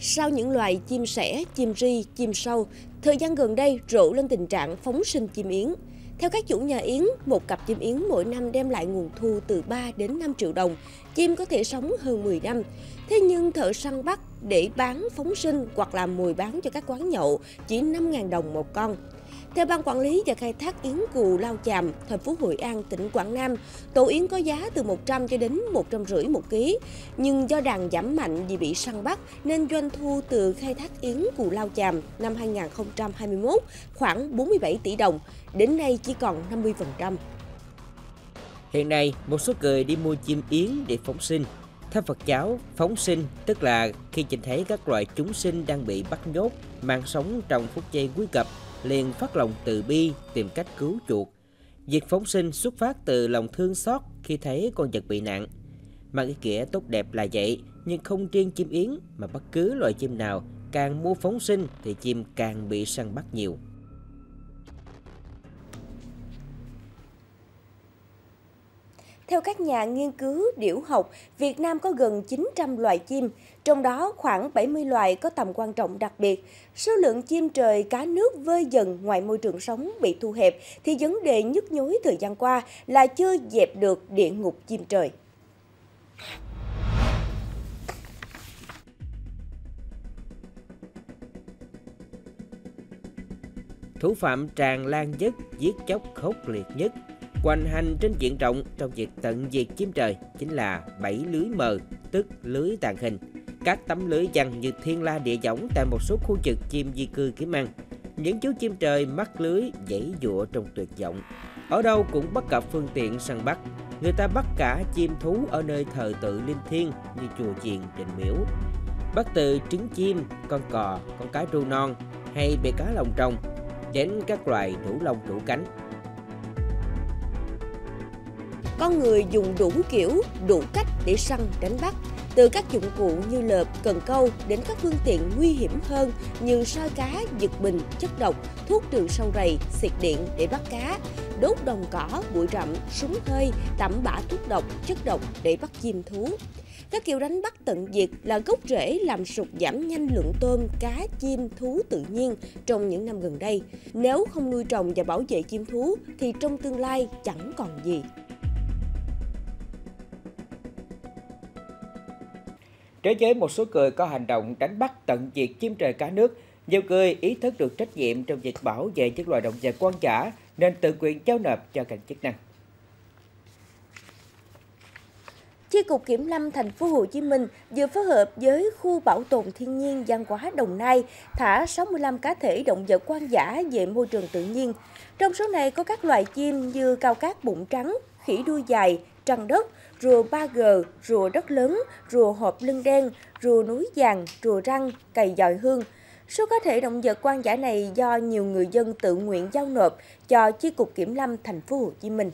Sau những loài chim sẻ, chim ri, chim sâu, thời gian gần đây rộ lên tình trạng phóng sinh chim yến. Theo các chủ nhà yến, một cặp chim yến mỗi năm đem lại nguồn thu từ 3 đến 5 triệu đồng. Chim có thể sống hơn 10 năm. Thế nhưng thợ săn bắt để bán phóng sinh hoặc làm mồi bán cho các quán nhậu chỉ 5.000 đồng một con. Theo Ban Quản lý và Khai thác Yến Cù Lao Chàm, thành phố Hội An, tỉnh Quảng Nam, tổ yến có giá từ 100 cho đến 150 một ký. Nhưng do đàn giảm mạnh vì bị săn bắt nên doanh thu từ khai thác yến Cù Lao Chàm năm 2021 khoảng 47 tỷ đồng, đến nay chỉ còn 50%. Hiện nay, một số người đi mua chim yến để phóng sinh. Theo Phật giáo, phóng sinh tức là khi nhìn thấy các loài chúng sinh đang bị bắt nhốt, mang sống trong phút giây quý cập liền phát lòng từ bi tìm cách cứu chuột Việc phóng sinh xuất phát từ lòng thương xót khi thấy con vật bị nạn. Mà cái nghĩa tốt đẹp là vậy, nhưng không riêng chim yến mà bất cứ loài chim nào càng mua phóng sinh thì chim càng bị săn bắt nhiều. Theo các nhà nghiên cứu điểu học, Việt Nam có gần 900 loài chim, trong đó khoảng 70 loài có tầm quan trọng đặc biệt. Số lượng chim trời cá nước vơi dần ngoài môi trường sống bị thu hẹp thì vấn đề nhức nhối thời gian qua là chưa dẹp được địa ngục chim trời. Thủ phạm tràn lan nhất, giết chóc khốc liệt nhất Hoành hành trên diện rộng trong việc tận diệt chim trời chính là bảy lưới mờ, tức lưới tàn hình. Các tấm lưới dằn như thiên la địa võng tại một số khu vực chim di cư kiếm ăn. Những chú chim trời mắc lưới dãy dụa trong tuyệt vọng. Ở đâu cũng bắt gặp phương tiện săn bắt. Người ta bắt cả chim thú ở nơi thờ tự linh thiêng như chùa chiền, đình miễu. Bắt từ trứng chim, con cò, con cá ru non hay bè cá lồng trồng đến các loài đủ lông đủ cánh con người dùng đủ kiểu, đủ cách để săn đánh bắt, từ các dụng cụ như lợp, cần câu đến các phương tiện nguy hiểm hơn như soi cá, giật bình, chất độc, thuốc trừ sâu rầy, xịt điện để bắt cá, đốt đồng cỏ, bụi rậm, súng hơi, tẩm bã thuốc độc, chất độc để bắt chim thú. Các kiểu đánh bắt tận diệt là gốc rễ làm sụt giảm nhanh lượng tôm, cá, chim, thú tự nhiên trong những năm gần đây. Nếu không nuôi trồng và bảo vệ chim thú thì trong tương lai chẳng còn gì. Đối với một số người có hành động đánh bắt tận diệt chim trời cá nước, nhiều người ý thức được trách nhiệm trong việc bảo vệ những loài động vật quan trả nên tự nguyện giao nộp cho ngành chức năng. Chi cục Kiểm lâm thành phố Hồ Chí Minh vừa phối hợp với khu bảo tồn thiên nhiên văn hóa Đồng Nai thả 65 cá thể động vật quan giả về môi trường tự nhiên. Trong số này có các loài chim như cao cát bụng trắng, khỉ đuôi dài, trăng đất, rùa 3G, rùa đất lớn, rùa hộp lưng đen, rùa núi vàng, rùa răng, cày dòi hương. Số cá thể động vật quan giả này do nhiều người dân tự nguyện giao nộp cho Chi cục Kiểm lâm thành phố Hồ Chí Minh.